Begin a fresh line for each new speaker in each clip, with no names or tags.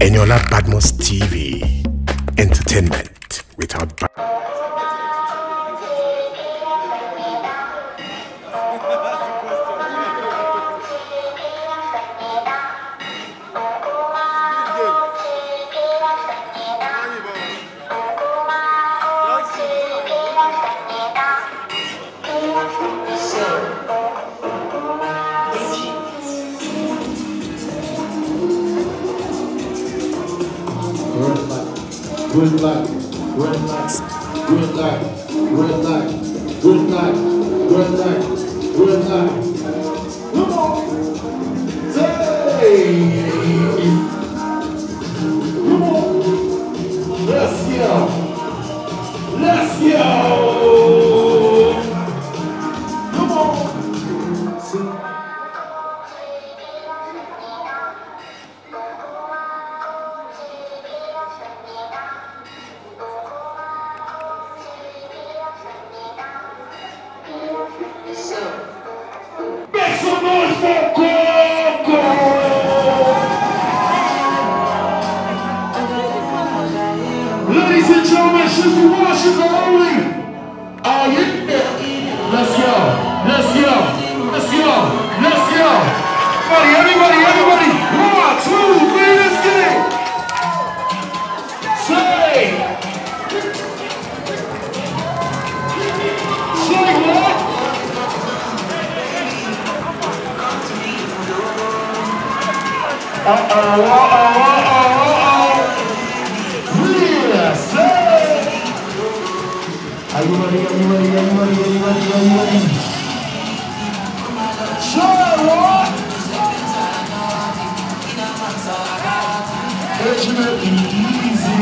Eniola Badmus TV. Entertainment without...
red light, red light, red light, red light, red light, red light, red light. Come on. Hey. she's the one, she's the only. Oh yeah. Let's go. Let's go. Let's go. Let's go. Everybody, everybody, everybody. One, two, three, let's get it. Say. Uh-oh, uh-oh, uh-oh. Are you ready? Are you ready? Are you ready? Are you ready? Are you ready? Charlotte! Regiment easy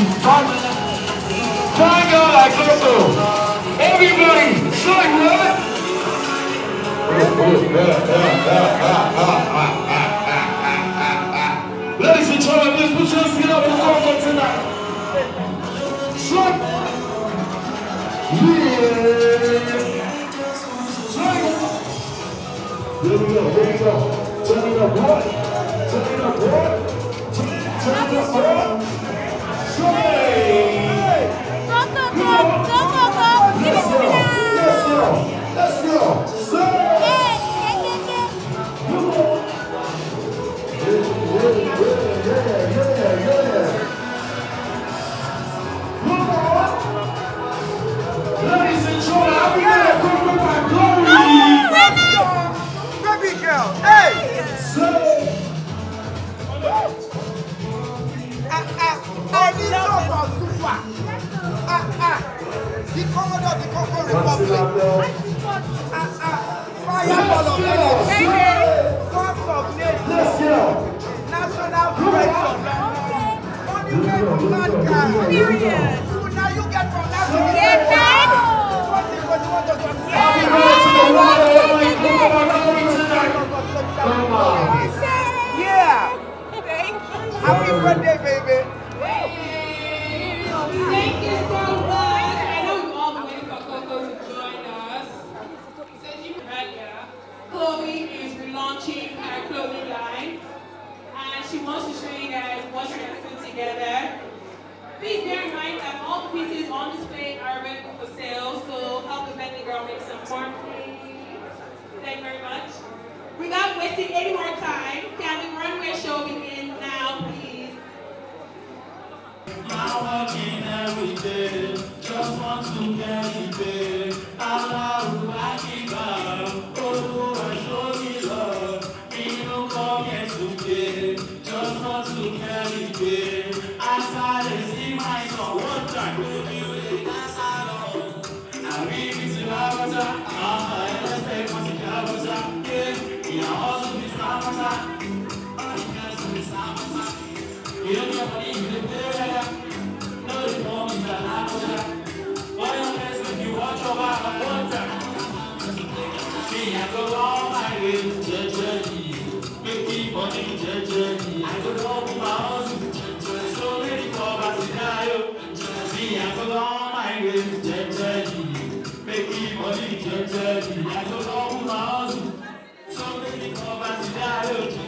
Ladies and gentlemen, please put your hands up for Koko tonight. There we go, there we go. Turn it up, boy. Turn it up. Turn it up, boy.
Any more time. Can the runway show begin now, please?
I'm working every day, just want to get it big. I love Gerçek, yakın olmaz Sonra bir kovaz derdi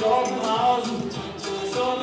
All my hustle. So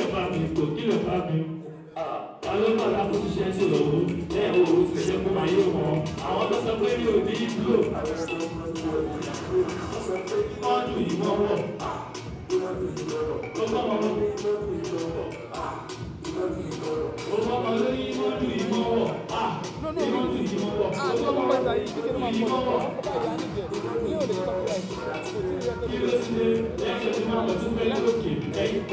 tù lòun lẹ́yìn òru ti ṣe fún ayé wọn àwọn tó sọ pé mi ò ní ìbúlò ọdún ìwọ́n wọ̀. Ó gbọ́mọ ó gbọ́mọ lórí ọdún ìwọ́n wọ̀. Ìwọ́dún ìwọ́n wọ̀. Ó gbọ́mọ ìwọ́n wọ̀. Kí ló ti lé ẹ̀ṣẹ̀ tí máa lọ sí fẹ́ lókè. Ẹ̀yìn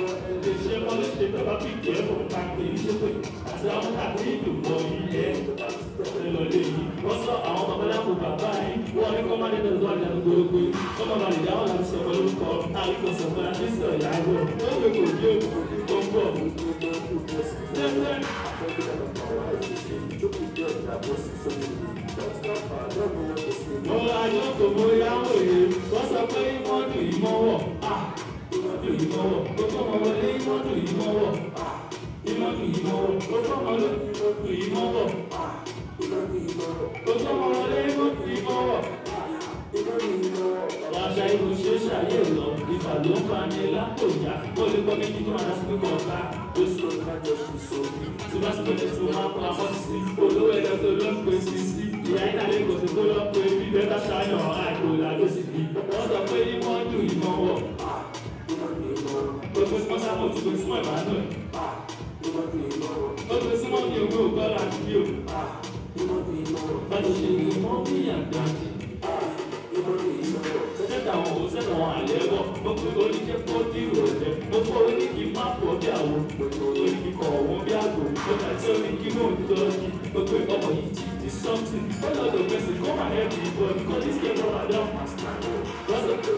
ṣe bàbá bí ìdí ẹ̀fọ́ ta pé ìṣòfè àti àwọn tàbí ìdùnnà ilé ẹ̀ lọ́lé yìí. Wọ́n sọ àwọn babaláwo bàbá yìí wọ́n ní kọ́ máa ní tẹ̀sán àti àti gbogbo. Kọ́ máa bàlẹ̀ dáwọ́ láti sọ pé lórúkọ. Àríkọ̀ sọ̀kan àti sọ ìyàwó ó gbé kò dé òkú tó ń bọ̀. Mo ra yóò tó mo yá òye, wọ́n sọ pé ìmọ̀ dùn ìmọ̀ wọ̀. Ah! Ìmọ̀dù ìmọ̀wọ̀, tó kọ́ mọ wọlé ìmọ̀dù ìmọ̀wọ̀, ìmọ̀dù ìmọ̀wọ̀, tó kọ́ mọ wọlé ìmọ̀dù ìmọ̀wọ̀, tó kọ́ mọ wọlé ìmọ̀dù ìmọ̀wọ̀. Àṣà ìlú ṣe ṣàyè lọ, ìfà ló ń fa ní lápòjá, ó lè gbọ́ méjì tó máa dá sí pé kọ̀ọ̀ká, ó lọ kájọ sí sómi. Tí bá sì pẹ̀lẹ́ tí mo máa kọ́ àpọ̀ sí, olówó ẹ̀dá tó ló ń pè sí sí. Ìyá ìdálé kò sí kó lọ pé bí bẹ́ẹ̀ bá ṣàyàn àìkò làdó sí bí. Wọ́n sọ pé ìmọ̀ dùn ìmọ̀ wọ̀. Gbogbo tí wọ́n gbé símọ̀ ìbánú ẹ̀. Gbé símọ̀ ní owó ògbọ́ra àti bí o. Ti ṣe ní mọ́ bí àgbà sẹ́dá wọn ò sẹ́dá wọn àlẹ́ bọ̀ mo pè ó ní jẹ́ kó dí ìrọ̀lẹ́ mo fọ́ ó ní kí n má pọ̀ bí àwọn ó ní kí kọ̀ wọ́n bí àgbò dà tí ó ní kí mò ń tọ́ kí mo pè ọmọ yìí ti di something ó lọ lọ gbèsè kó máa help me but because this game run around my stand wọ́n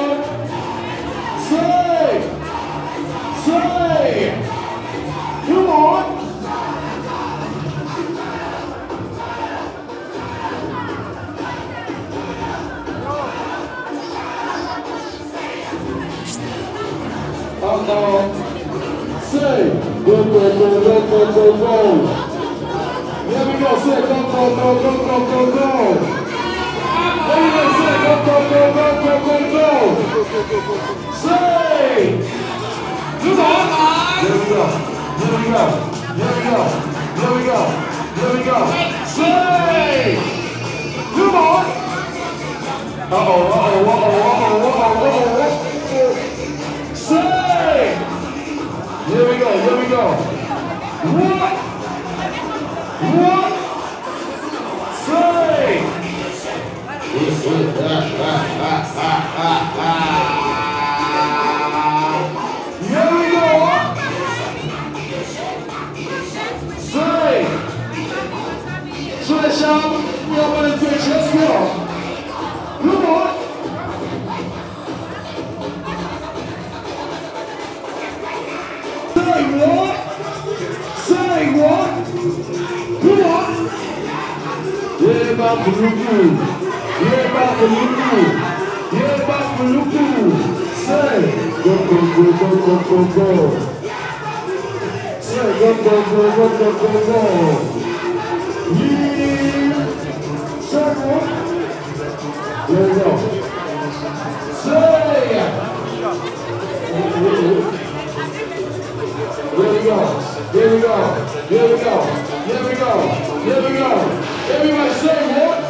Say, go, go, go, go, go, go, go. Here we go. Say, go, go, go, go, go, go, go. There you go. Say, go, go, go, go, go, go, go. Say. Come on. Here we go. Here we go. Here we go. Here we go. Here we go. Say! Come on. Uh-oh, uh-oh, uh-oh, uh-oh, uh-oh, uh-oh. Here we go, here we go. What? What? Say! Here we go. Switch out. We open the switch. Let's go. Come on. Bafaluku. Yeah, Bafaluku. Say, go, go, go, go, go, go, go. Say, go, go, go, go, go, go, go. Here we go. Here we go. Here we go. Here we go. Here we go. Everybody say what?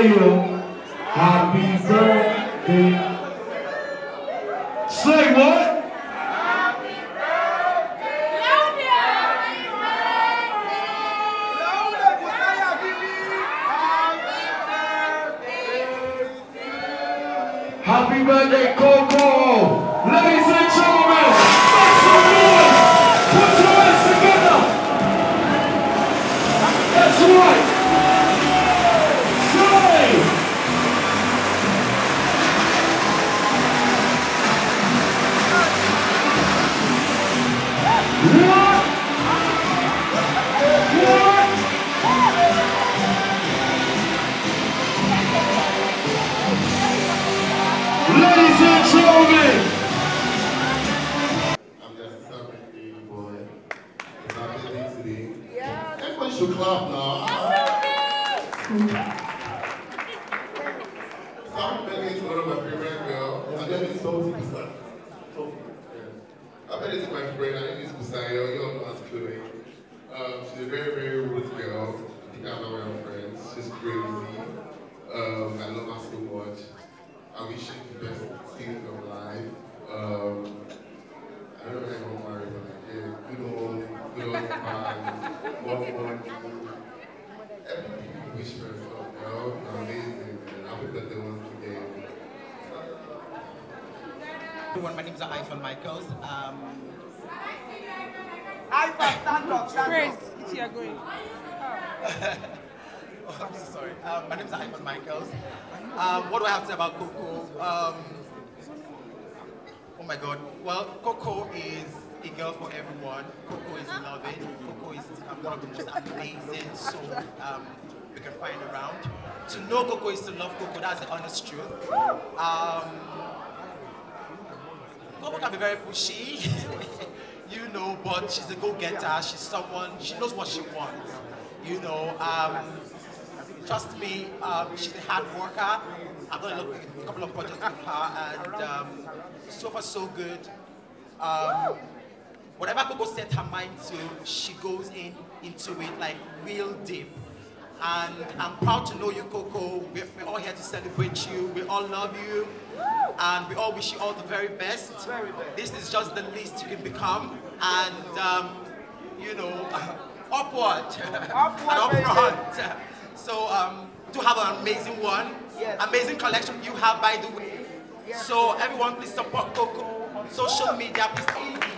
Happy birthday. What?
Everyone, my name is Ivan Michaels. Um,
Ivan, stand up, stand
Grace,
up.
it's your going.
oh, I'm so sorry. Um, my name is Ivan Michaels. Um, what do I have to say about Koko? Um, oh my God. Well, Koko is a girl for everyone. Koko is loving. Koko is um, one of the most amazing souls um, we can find around. To know Koko is to love Koko. That's the honest truth. Um, Koko can be very pushy, you know, but she's a go-getter. She's someone, she knows what she wants, you know. Um, trust me, um, she's a hard worker. I've done a, couple of projects with her, and um, so far so good. Um, whatever Koko set her mind to, she goes in into it like real deep. And I'm proud to know you, Koko. We're, we're all here to celebrate you. We all love you. And we all wish you all the very best. This is just the least you can become. And, um, you know, upward. and up
baby.
front. So, um, to have an amazing one.
Yes.
Amazing collection you have, by the way. So, everyone, please support Koko on social media. Please.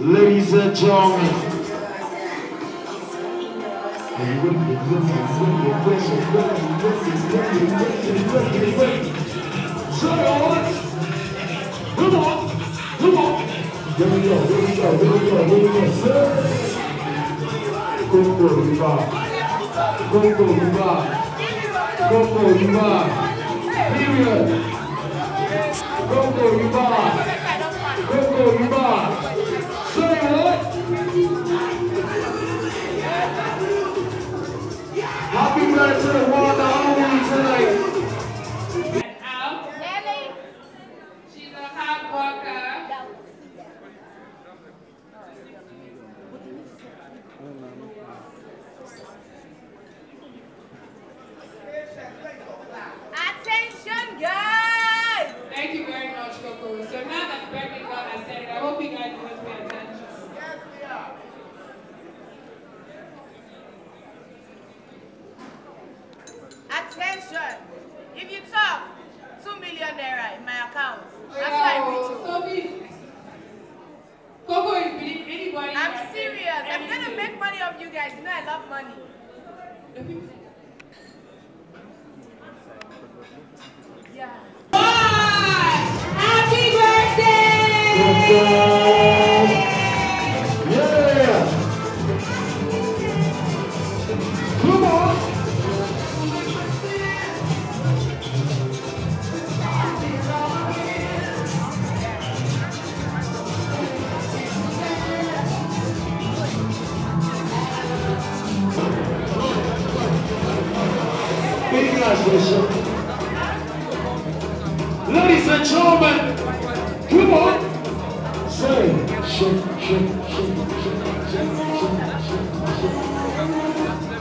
Ladies and gentlemen. Come on, come on. Here we go, here we go, here we go, here we go, sir. Go for the vibe. Go for the. Go for the vibe. Period. Go. Go for. To the one,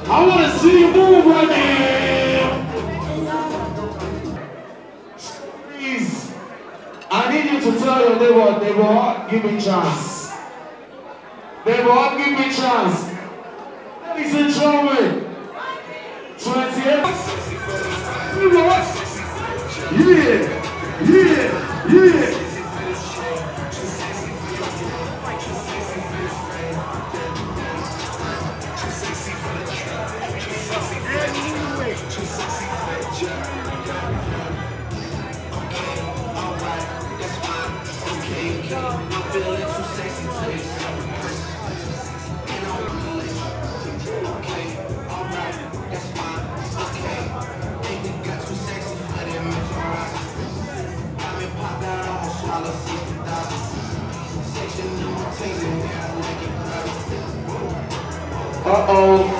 I
want to see you move right now. Please, I need you to tell your neighbor, neighbor, give me chance. Neighbor, give me chance. Ladies and gentlemen, 28. Yeah, yeah, yeah. Uh-oh.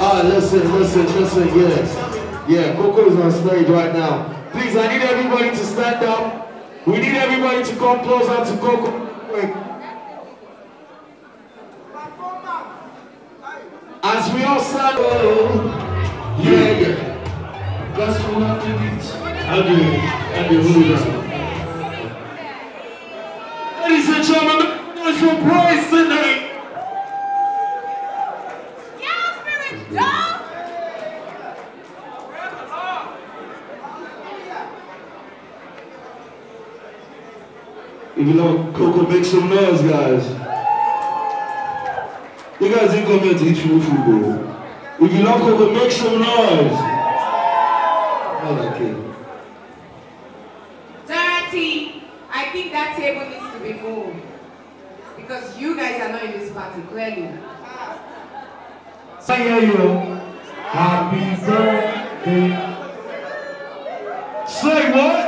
Ah, listen, listen, listen, yeah. Yeah, Koko is on stage right now. Please, I need everybody to stand up. We need everybody to come closer to Koko. As we all stand, oh, yeah, yeah. That's what I need. I'll do it. I'll. Ladies and gentlemen, noise Bryce tonight.
Yeah,
If you love Koko, make some noise, guys. You guys ain't come here to eat free food, bro. If you love Koko, make some noise. Not that kid.
Dorothy, I think that
table needs to be moved. Because you guys are not in this party, clearly.
Say yo, happy birthday. Say what?